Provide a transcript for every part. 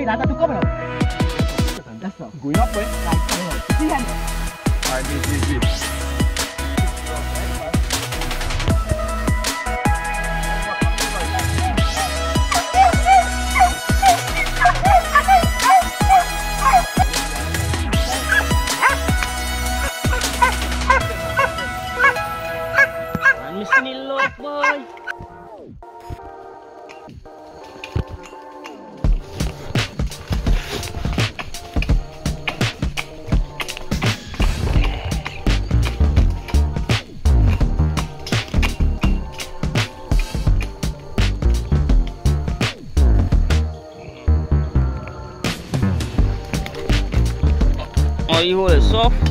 Hei, lata tu kau belum? Gue apa ya? Sihan. It soft.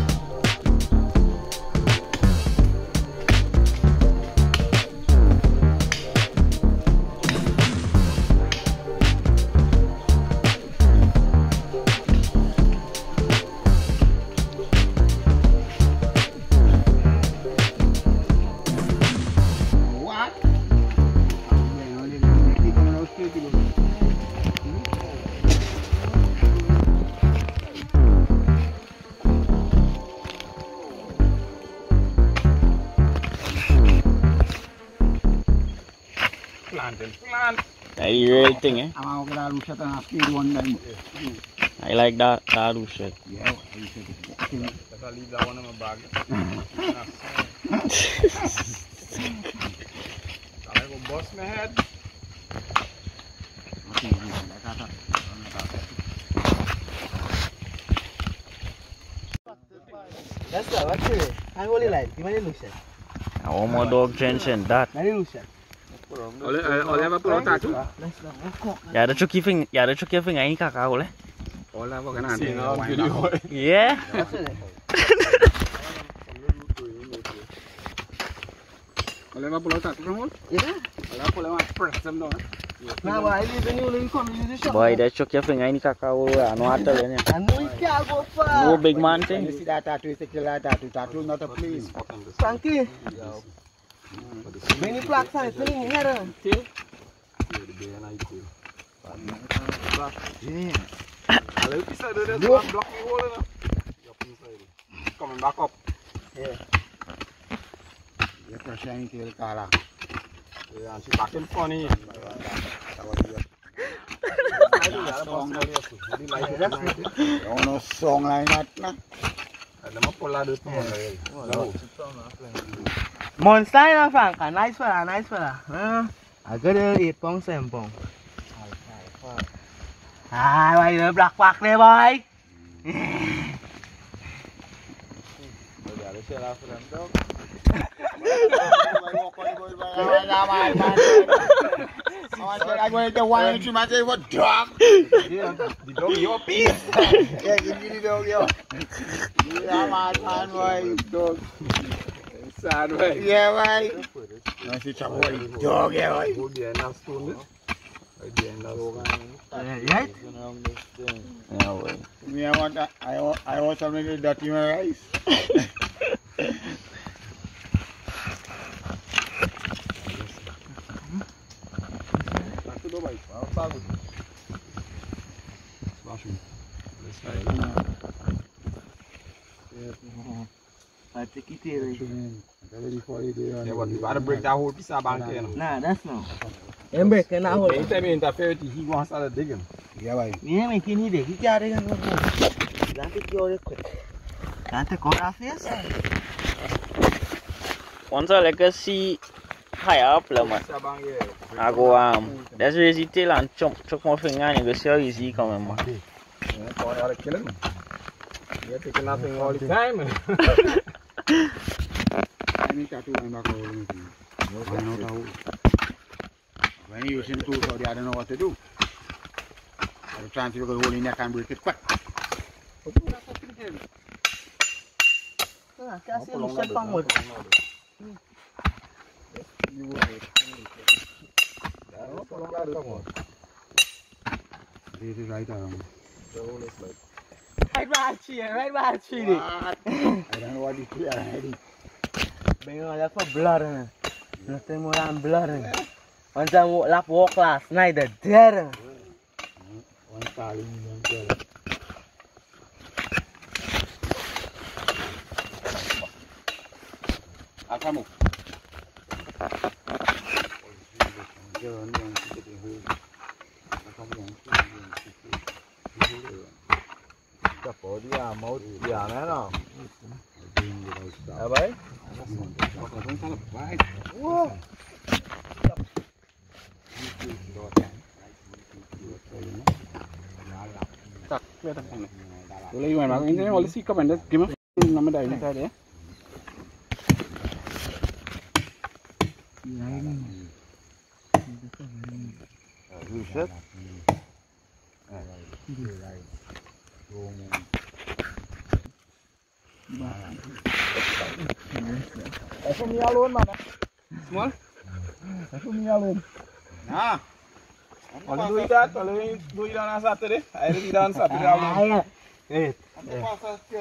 That the real thing? Ama ko kaya lusya ta one time. I like that Daru shirt. Yeah, I said it. I'll leave that one in my bag. I go bust my head. Dah stop. Baca. I boleh lain. Di mana Lucian? One more dog trenching that. Mana Lucian? Oleh oleh apa pulau tatu? Dah stop. Rokok. Ya ada cuki fing, ya ada cuki fing ini kakak boleh. Oleh apa kena nanti. Sino video. Yeah. Maksud dia? Oleh apa pulau tatu kan? Ya dah. Oleh apa lewat press them dong. Nah, bah, ini ni ulun kau ni di shop. Boy, that cuki fing ini kakak boleh. Anu ada ni. Anu ikan aku apa? No big man You thing. see that tattoo is a killer tattoo. Tattoo not a place. Mini plug sa itu nih ya dong. Til. Ini. Kalau bisa ada dua blok di wall lah. Ya bisa ini. Kamu bakop. Ya. Ya persen til kala. Ya si pakin phone ini. Ono song lain mat na. Ada mah pola dulu tu. Oh, song lah. Fang kan, nice fella, nice fella. Ha. Agak dia 8 pong 7 pong. Ah, boy, dia black black ni boy. I'm going to one to my say what dog. The dog your piece. Yeah, give me the dog, yo. Yeah, man, man, dog. Sad way. Yeah, boy. No, see, chap, boy, dog, yeah, boy. Go dia nak stone. Ay dia nak orang. Right? Yeah, boy. Me, I want, that- I want, I want something to dirty my rice. Satu dua baik. Apa tu? Basu. Pati kita ni. Yeah, but you gotta break that whole piece of bank here. no? Nah, that's no. Ember kena hole. Anytime you interfere with it, he gonna start digging. Yeah, boy. Ni main kini deh, kita ada kan. Nanti kau ada quick. Nanti kau dah face. Once I like a see high up lah man. Piece of bank here. I go um. That's where easy tail and chop chop my finger and you go see how easy coming man. Yeah, so they are killing me. You're taking nothing all the time. ini satu yang bakal ini mana tahu ini usin tu Saudi ada no what to do ada chance to go hole in that can break it quick Ah, kasi mo sa pangod. Ini buat. Dah, tolong ada kamu. Ini right arm. The hole is like right by cheating, right by cheating. I don't know what lap walk the Questa podia moltiana, no? Eh beh? Wow! Tak, lihat apa ini. Boleh main mak. Ini boleh sih kau main deh. Game nama dah ini tadi ya. Reset. Right. Tá é com minha aluna, né? Tá mano, Essa é minha aluna. Ah! Olha o doidado, olha o doidado na satélite. Aí ele dá no satélite. Ah, é. É. Passa aqui,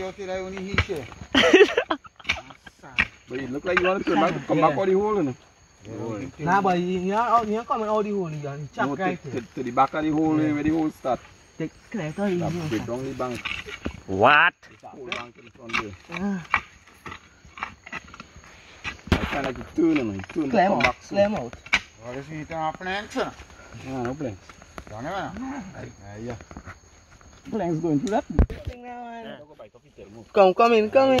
eu tirei o nihiche. bởi vì lúc lấy nó từ mắt còn mắt đi hô rồi này na bởi vì nhớ nhớ con mình ô đi hô này giờ chắc cái từ từ đi bạc đi hô lên về đi hô start cái này tôi đi hô đi băng what Kan ik het tunen, man. Tunen, klem op. Klem op. Wat is niet aan planten? Ja, op links. Dan hebben we Nee, ja. Planks going to that. Kom, kom in, kom in.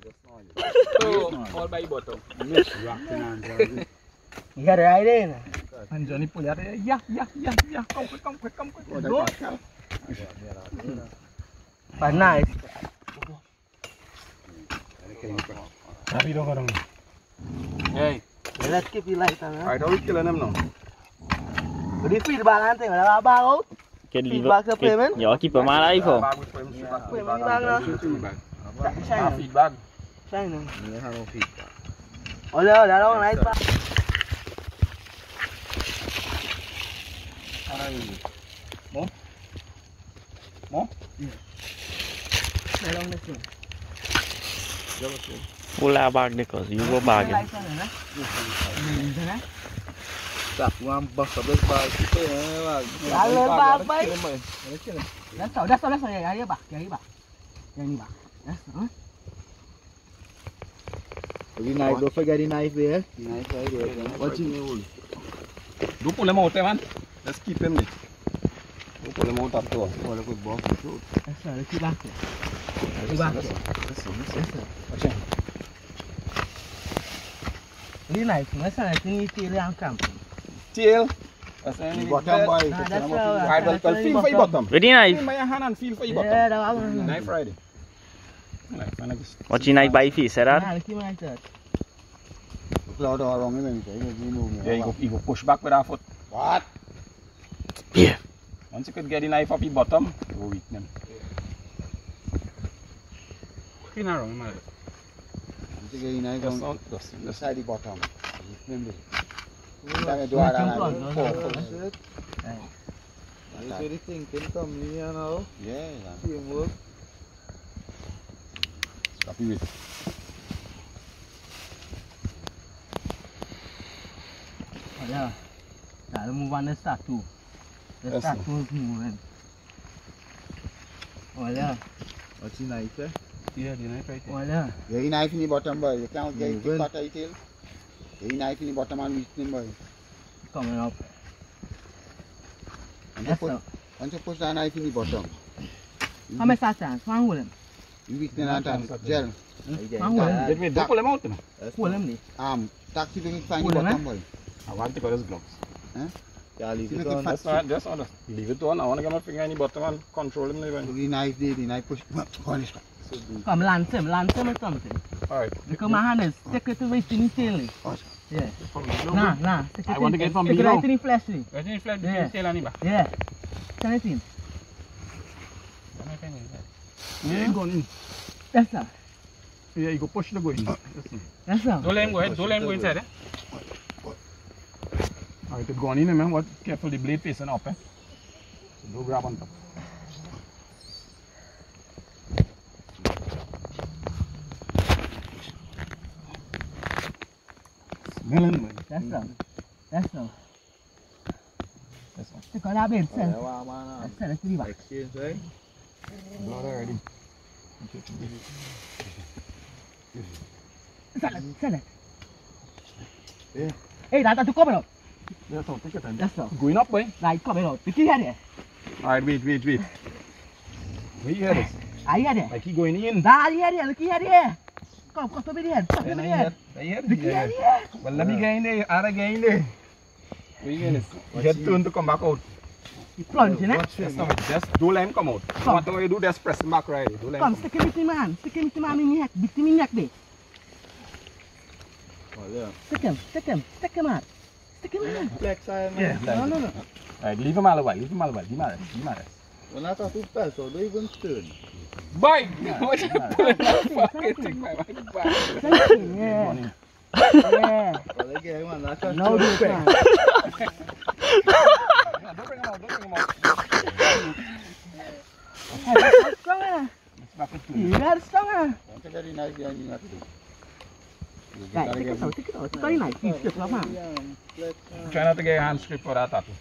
dah. Ini kita bak ya. Là. Kita bak. Cepat ke? Oh, all by bottom. Gak ada air deh. Anjani pun ada. Ya, ya, ya, ya. Kau, kau, kau, kau, kau. Go. Panas. Tapi. Hey, Let's keep it light tanah. I don't kill them no. Di feel balan teh, ada apa kau? Cái đi Feedback sa payment? Nhỏ kịp ở mà đây không? Bagus pun feedback. Payment Sai no. Mi dejaron ficha. Hola, hola, hola, ahí está. Ay. ¿Mo? ¿Mo? Đây đông đây chứ. Pula bag ni kau, you go bag. Tak, uang bas abis bag kita ya, bag. Ada bag baik. Dah tahu, dah ai dah tahu. cái gì ada cái gì bag. Dah tahu. Cái này don't forget the knife there. Knife right there. What you need? Don't pull them out, man. Let's keep them there. Don't pull them out at all. Oh, look at Bob. Yes, sir. Let's keep back there. Let's keep back there. Yes, sir. Yes, sir. Watch out. The knife, my son, I think it's tail and camping. Tail? That's the bottom boy. Nah, that's the bottom. Feel for your bottom. Ready knife? Feel my hand and feel for your bottom. Yeah, that one. Knife right there. Guys. Watch knife by face, Nah, Serar. lagi mana tu? Kalau ada orang ini, saya ni gini. Yeah, you go, you go push back with our foot. What? Yeah. Once you could get the knife up the bottom, go with them. Kena wrong, man. Nanti gini naik Just on on, just, the just. side di bottom. Remember. Kita dua orang lagi. Four. Jadi thinking come ni now. Yeah. Teamwork. Copy with. Oh, yeah. Now let's move on. Let's start two. Let's yes, start two moving. Oh yeah. What's the knife? Eh? Yeah, the knife right there. Oh yeah. Very knife in the bottom, boy. You can't get the cut detail. Very knife in the bottom and meat, boy. Coming up. Once you, yes, put, once you push that knife in the bottom. How much that? One wooden. Him. You weak the atas. Gel. One hole him. Jadi wait, dua puluh lima tu na. Hole him ni. Arm. Tak si pengen find Boleh, bottom boy. I want to got his gloves. Yeah, leave it on. That's not, that's not. Leave it on. I want to get my finger in the bottom and control him. The knife dia, the knife push. Kau. Come land him, land him or something. Alright. Because my hand is stick it to waist in tail. Yeah. From below. Nah, nah. I want to get from Take it right in the flash ni. Where's the flat Yeah. between tail and the back? Yeah. Sana tin. Yeah, you go in. That's all. Yeah, you go push the go in. That's all. Don't let him go ahead. Don't let him go inside, eh? Alright, it gone in, man. What? Careful, the blade facing up, eh? So don't grab on top. Smelling, man. That's all. That's all. That's all. Take all that bed, son. That's all. That's the back. Blood already. Sana, sana. Yeah. Eh, dah tak cukup belum? That's all. Take your time. That's all. Going up, boy. Dah cukup belum? Fikir ada. Alright, wait, wait, wait. Where you headed? Air ada. Like he going in. Dah air ada, lagi ada. Kau kau tu beri Kau tu Then I beri head. I head. Lagi Yeah. ada. Well, let me get in there. I'll get in there. Where you in? You had turn to come back out. Plunge ni. That's not it. Just don't come out. Come. Whatever you do, just press him back right. Don't let Kom, him come. stick him in man. Stick him in man minyak. Bitti minyak deh. Stick him, stick him, stick him out. Stick him out. Yeah. No, no, no. Alright, leave him all the way. Leave him all the way. Leave him all the way. Leave him all the way. When I talk to Pel, so don't even turn. Boy! What you pulling that fucking thing, man? Bye. Yeah, Come on in. yeah. Kalau lagi, man, I can't No do man. Yeah, Don't bring him out. Don't bring him out. Hey, that's strong. It's back into You got. Don't take any knife behind you, not to do. Right, take it out, take it out. Very nice. He's good, man. Try not to get your hand straight for that tattoo.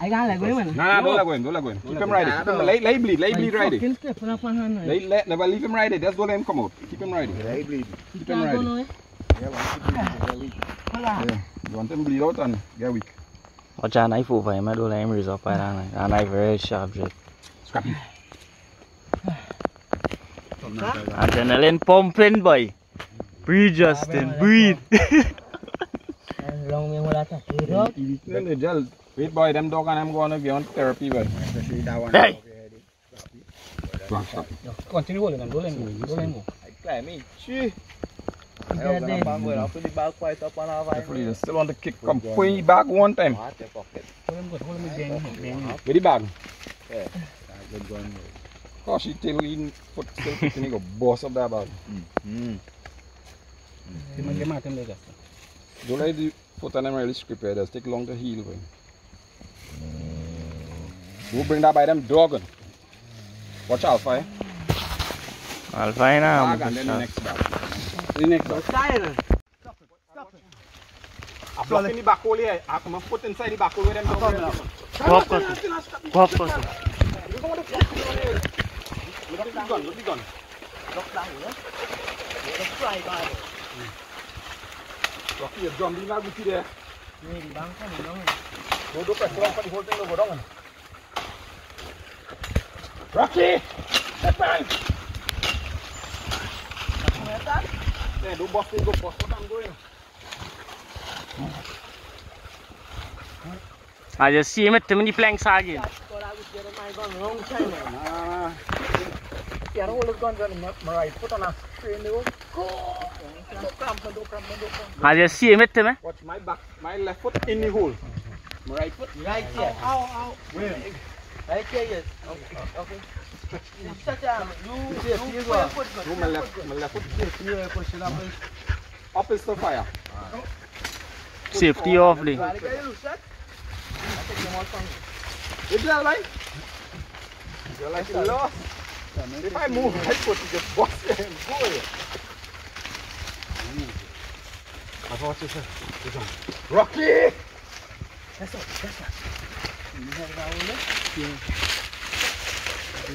I got like women. No, no, don't let go in. Don't let go in. Keep him right there. Keep him, let, let him bleed. Let him bleed right there. Fucking strip on up on hand. Let, eh? let, never leave him right there. Just don't let him come out. Keep him right there. Right bleed. Keep him right eh? there. Yeah, one keep bleeding, very weak. Hold on. Yeah. You want him bleed out and get weak. Watch our knife over him, I don't let him raise up by that knife. That knife very sharp, Jake. Scrap him. Adrenaline pumping, boy. Breathe, Justin, breathe. Long way hold that. Hey, dog. In the gel. Wait, boy. Them dog and I'm going to be on therapy, boy. Especially that one. Hey. Stop, stop. Continue holding them. Don't let him go. Don't let him go. Climb me. Gee. You I'm gonna this. bang well after the ball quite up on our vine. Carefully. They still on the kick. Come, put him back one time. Heart your pocket. Hold him good. Hold him again. With the bag. That good gun. Gosh, he tail in foot still kicking. He go boss up that bag. Mm. Don't let the foot on them really scrape here. Just take long to heal, boy. Go bring that by them dog. Watch Alpha, eh? I'll out. Bag and then the next bag. The next bag. Style. I'm blocking the back hole here. I'm gonna put inside the back hole where them dog are. Go up, Cousin. Go up, Cousin. Look at the fuck going on here. Look at the gun, look at the gun. Rocky, your drum beam, I'll get you there. Go do press down for the whole thing to go down. Rocky! Step man! Yeah, do bust it, go bust what I'm going. I just see him at too many planks again. Nah. Yeah, don't hold the gun on my right foot on a strain there. I just see him at him, eh? Nu mă Up the fire. Safety If I move my foot, you just and go. I thought you said, Rocky! That's that's. You have that one there? Yeah. The!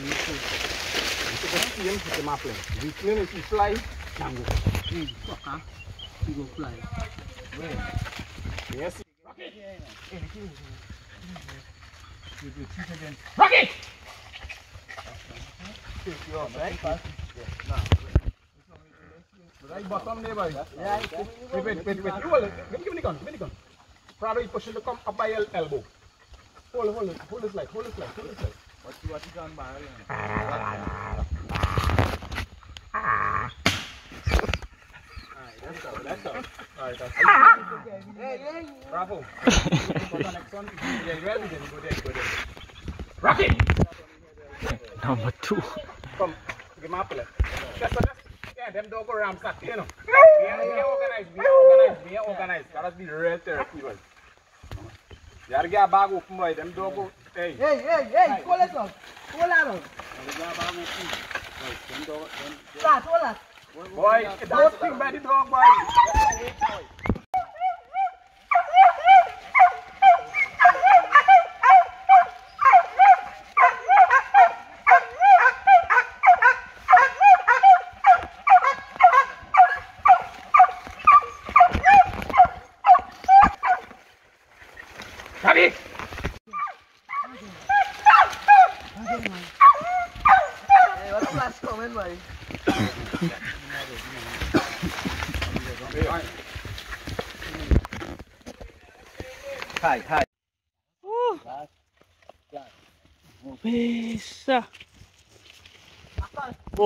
Right bottom there. Yeah, Wait, wait, wait, wait. You hold it. Give me, the gun. Give me the gun. Prado, you push it to come up by your elbow. Hold it, hold it. Hold this light. Hold this light. Hold this light. That's Hey, hey. Bravo. Rocky! Number two. Come, give me a plate. Just, just, yeah, them dog go ramsack, you know. Be, be organized, be organized, be organized. Gotta be real therapy. You gotta get a bag open, boy. Them dog go, Ei, ei, ei, cola só. Cola, não. Tá, cola. Boy, don't think about it, boy.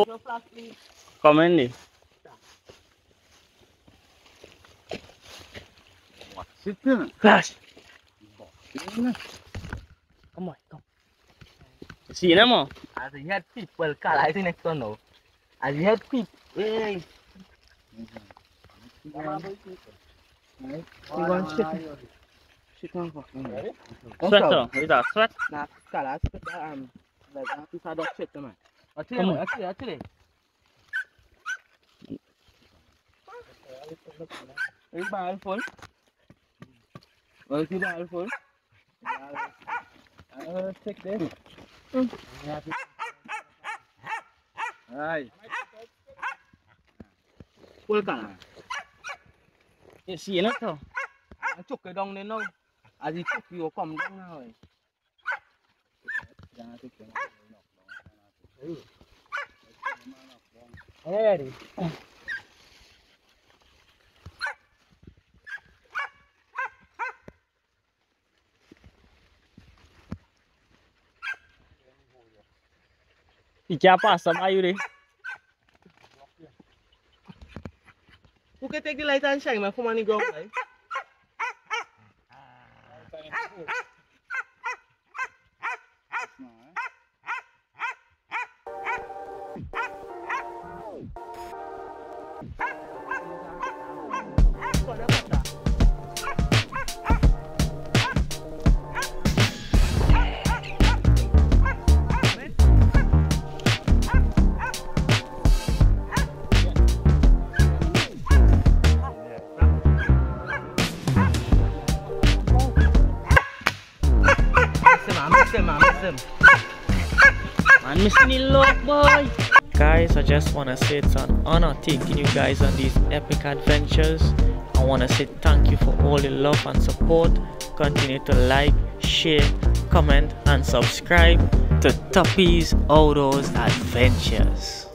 Your flash, please. Komen ni. Sit there. Flash. Come on, come. See mo. As you had people, Carl, I think next one now. As you had people, hey. You going shit? Shit on fucking. Sweat oh. Is that sweat? Nah, Carl, I spit that um, like that piece of dog shit, man. Come on. Actually, actually. Is ball full? Was the ball full? I'm gonna stick this. Mm. Right. Full cả. Chị xì lắm thôi. Nó chụp cái đông lên thôi. À gì chụp vô còn đông rồi. Ra cái kiểu này. Ready. Ija passa, ayo deh. Bukan tegi laitan siang, mah kumani gong lai. Miss him, I miss him, I miss him. Man, missing the look, boy. Guys, I just want to say it's an honor taking you guys on these epic adventures. I want to say thank you for all the love and support. Continue to like, share, comment, and subscribe to Toppy's Outdoors Adventures.